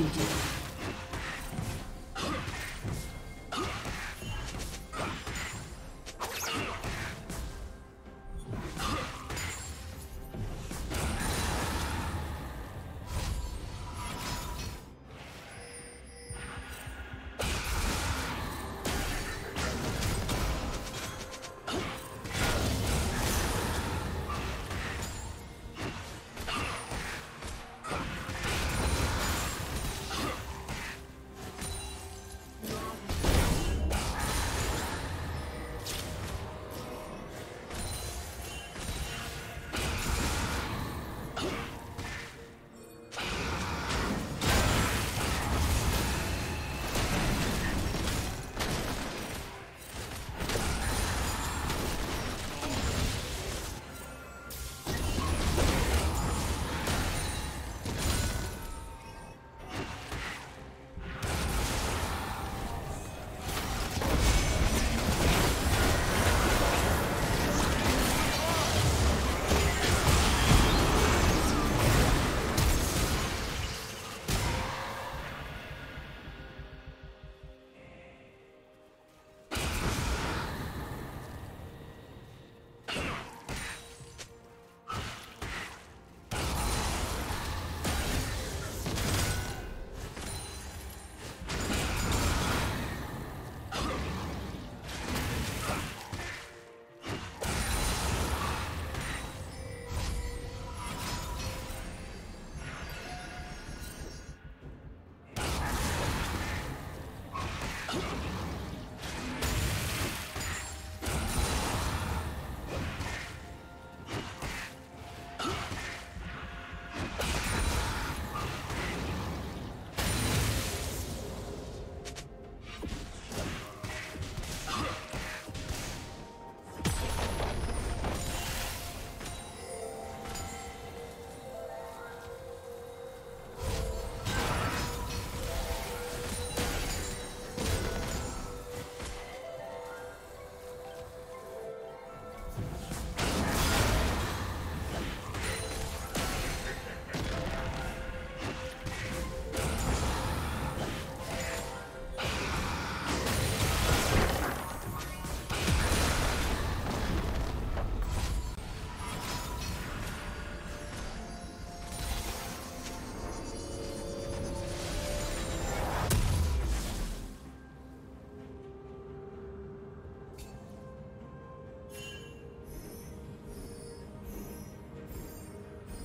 компьютер.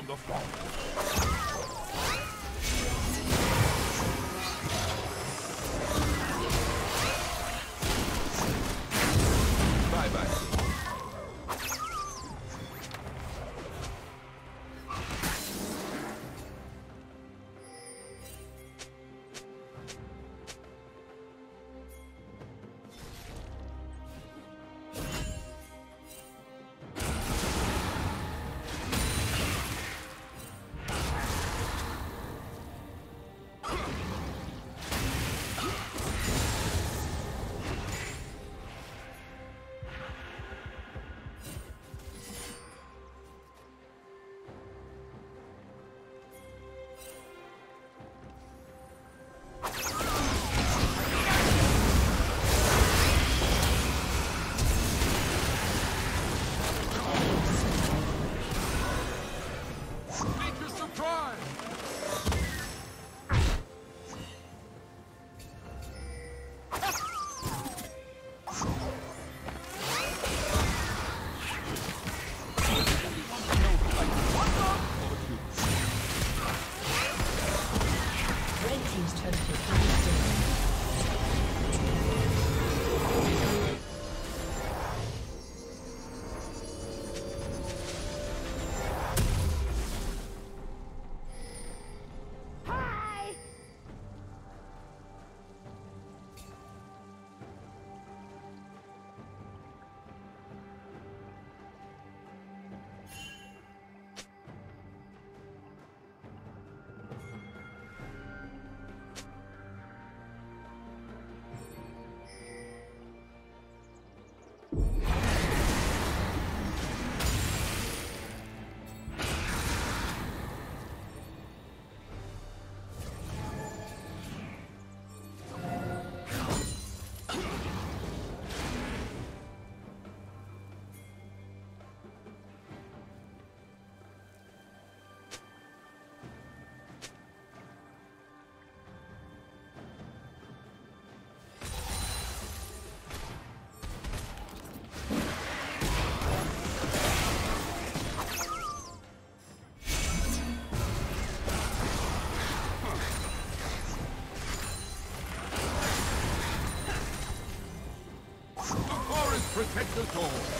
kommt auf Baum. Protect us all.